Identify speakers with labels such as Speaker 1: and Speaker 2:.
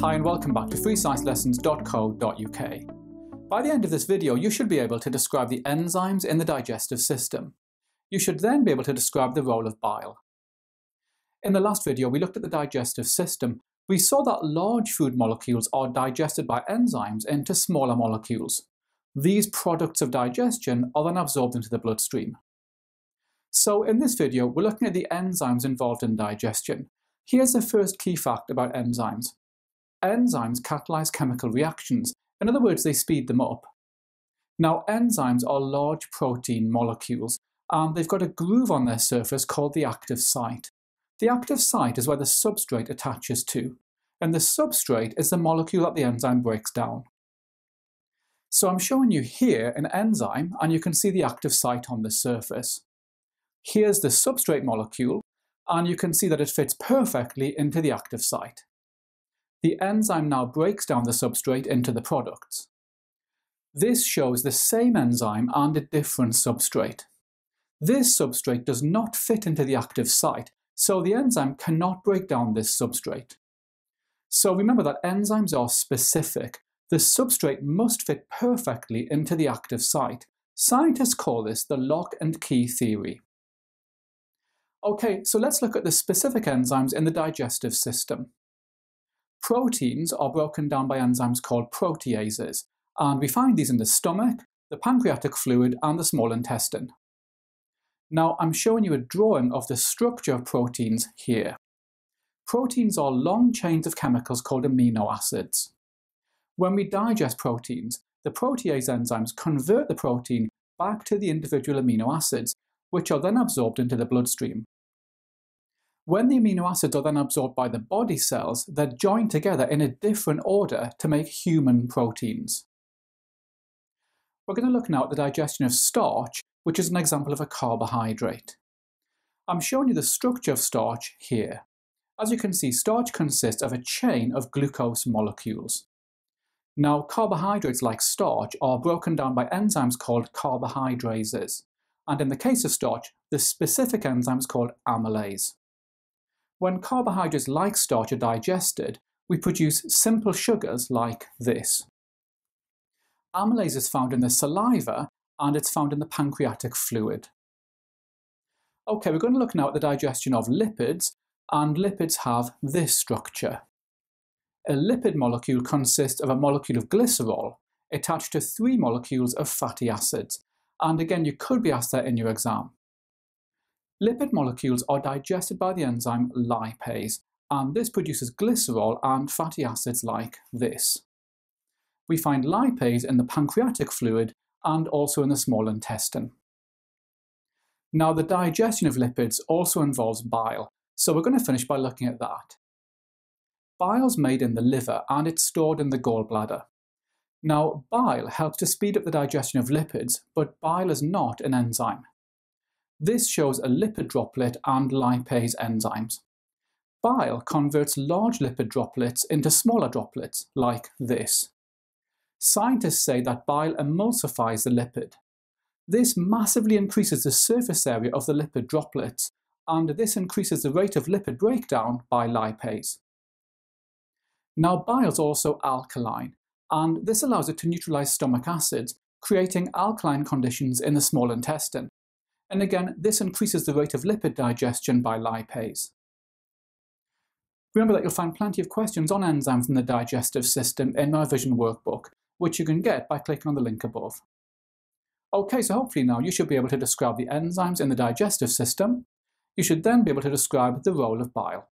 Speaker 1: Hi and welcome back to freesciencelessons.co.uk. By the end of this video, you should be able to describe the enzymes in the digestive system. You should then be able to describe the role of bile. In the last video, we looked at the digestive system. We saw that large food molecules are digested by enzymes into smaller molecules. These products of digestion are then absorbed into the bloodstream. So in this video, we're looking at the enzymes involved in digestion. Here's the first key fact about enzymes. Enzymes catalyze chemical reactions. In other words, they speed them up. Now, enzymes are large protein molecules, and they've got a groove on their surface called the active site. The active site is where the substrate attaches to, and the substrate is the molecule that the enzyme breaks down. So I'm showing you here an enzyme, and you can see the active site on the surface. Here's the substrate molecule, and you can see that it fits perfectly into the active site. The enzyme now breaks down the substrate into the products. This shows the same enzyme and a different substrate. This substrate does not fit into the active site, so the enzyme cannot break down this substrate. So remember that enzymes are specific. The substrate must fit perfectly into the active site. Scientists call this the lock and key theory. Okay, so let's look at the specific enzymes in the digestive system. Proteins are broken down by enzymes called proteases, and we find these in the stomach, the pancreatic fluid, and the small intestine. Now, I'm showing you a drawing of the structure of proteins here. Proteins are long chains of chemicals called amino acids. When we digest proteins, the protease enzymes convert the protein back to the individual amino acids, which are then absorbed into the bloodstream. When the amino acids are then absorbed by the body cells, they're joined together in a different order to make human proteins. We're going to look now at the digestion of starch, which is an example of a carbohydrate. I'm showing you the structure of starch here. As you can see, starch consists of a chain of glucose molecules. Now, carbohydrates like starch are broken down by enzymes called carbohydrases, and in the case of starch, the specific enzyme is called amylase. When carbohydrates like starch are digested, we produce simple sugars like this. Amylase is found in the saliva and it's found in the pancreatic fluid. Okay, we're going to look now at the digestion of lipids, and lipids have this structure. A lipid molecule consists of a molecule of glycerol attached to three molecules of fatty acids, and again, you could be asked that in your exam. Lipid molecules are digested by the enzyme lipase, and this produces glycerol and fatty acids like this. We find lipase in the pancreatic fluid and also in the small intestine. Now, the digestion of lipids also involves bile, so we're going to finish by looking at that. Bile is made in the liver and it's stored in the gallbladder. Now, bile helps to speed up the digestion of lipids, but bile is not an enzyme. This shows a lipid droplet and lipase enzymes. Bile converts large lipid droplets into smaller droplets, like this. Scientists say that bile emulsifies the lipid. This massively increases the surface area of the lipid droplets, and this increases the rate of lipid breakdown by lipase. Now bile is also alkaline, and this allows it to neutralize stomach acids, creating alkaline conditions in the small intestine and again, this increases the rate of lipid digestion by lipase. Remember that you'll find plenty of questions on enzymes in the digestive system in my revision workbook, which you can get by clicking on the link above. Okay, so hopefully now you should be able to describe the enzymes in the digestive system. You should then be able to describe the role of bile.